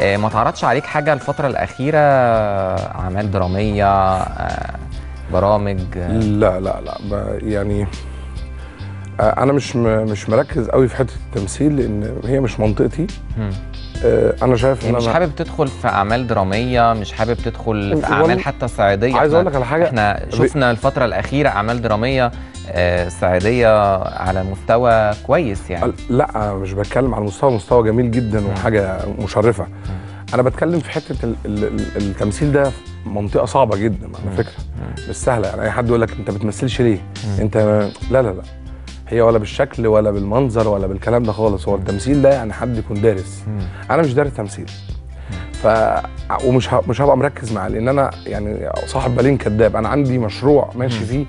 آه، ما تعرضش عليك حاجة الفترة الأخيرة؟ أعمال درامية آه، برامج آه، لا لا لا يعني أنا مش مش مركز قوي في حتة التمثيل لأن هي مش منطقتي. أنا شايف إن يعني مش أنا حابب تدخل في أعمال درامية مش حابب تدخل في أعمال حتى صعيدية. عايز أقول لك على حاجة. إحنا شفنا الفترة الأخيرة أعمال درامية صعيدية على مستوى كويس يعني. لا مش بتكلم على مستوى مستوى جميل جدا وحاجة مشرفة. أنا بتكلم في حتة ال ال ال التمثيل ده منطقة صعبة جدا على فكرة. مش سهلة. يعني أي حد يقول لك أنت بتمثلش ليه؟ أنت لا لا لا. هي ولا بالشكل ولا بالمنظر ولا بالكلام ده خالص. هو التمثيل ده يعني حد يكون دارس. أنا مش دارس تمثيل. ف ومش ه... مش هبقى مركز معاه لأن أنا يعني صاحب بالين كذاب. أنا عندي مشروع ماشي فيه.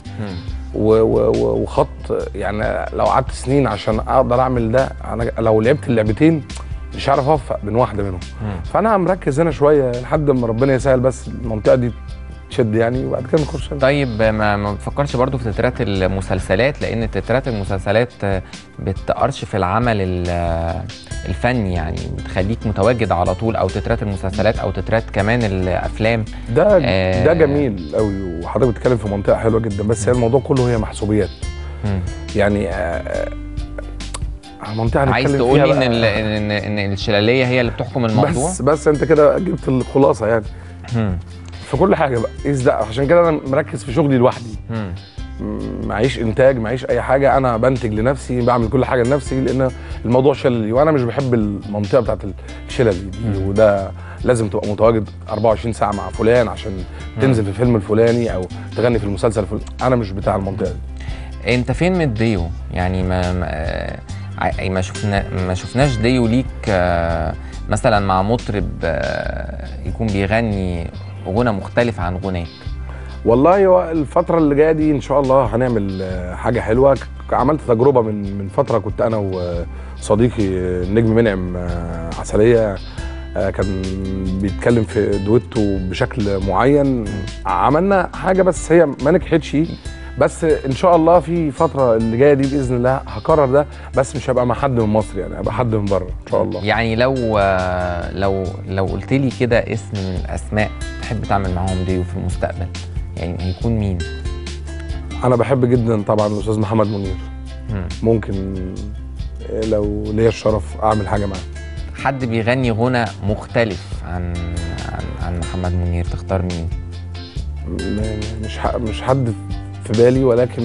وخط يعني لو قعدت سنين عشان أقدر أعمل ده أنا لو لعبت اللعبتين مش هعرف أوفق بين واحدة منهم. فأنا مركز هنا شوية لحد ما ربنا يسهل بس المنطقة دي تشد يعني وبعد كده نخش طيب ما ما بتفكرش برضو في تترات المسلسلات لأن تترات المسلسلات آه، بتأرشف العمل ال- الفني يعني بتخليك متواجد على طول أو تترات المسلسلات أو تترات كمان الأفلام ده آه. ده جميل قوي وحضرتك بتتكلم في منطقة حلوة جدا بس هي الموضوع كله هي محسوبيات مم. يعني آه، آه، منطقة عايز هنتكلم تقول لي فيها إن. إن إن الشلالية هي اللي بتحكم الموضوع بس بس أنت كده جبت الخلاصة يعني مم. في كل حاجة بقى. قيس ده عشان كده أنا مركز في شغلي لوحدي. معيش إنتاج معيش أي حاجة. أنا بنتج لنفسي بعمل كل حاجة لنفسي لأن الموضوع شللي وأنا مش بحب المنطقة بتاعت الشلل دي. وده لازم تبقى متواجد 24 ساعة مع فلان عشان تنزل في الفيلم الفلاني أو تغني في المسلسل الفلاني. أنا مش بتاع المنطقة دي. أنت فين من الديو؟ يعني ما ما, آه، ما شفنا ما شفناش ديو ليك آه، مثلا مع مطرب آه، يكون بيغني غنى مختلف عن غناك. والله الفترة اللي جاية دي إن شاء الله هنعمل آه، حاجة حلوة. عملت تجربة من من فترة كنت أنا وصديقي النجم منعم آه، عسلية آه، كان بيتكلم في دويتو بشكل معين. عملنا حاجة بس هي ما نجحتش. بس إن شاء الله في فترة اللي جاية دي بإذن الله هكرر ده. بس مش هبقى مع حد من مصر يعني هبقى حد من بره إن شاء الله. يعني لو لو لو قلت لي كده اسم من الأسماء تحب تعمل معاهم ديو في المستقبل يعني هيكون مين؟ أنا بحب جدا طبعا الأستاذ محمد منير مم. ممكن لو ليا الشرف أعمل حاجة معاه حد بيغني غنى مختلف عن عن, عن محمد منير تختار مين؟ مش ح- مش حد في بالي ولكن